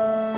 you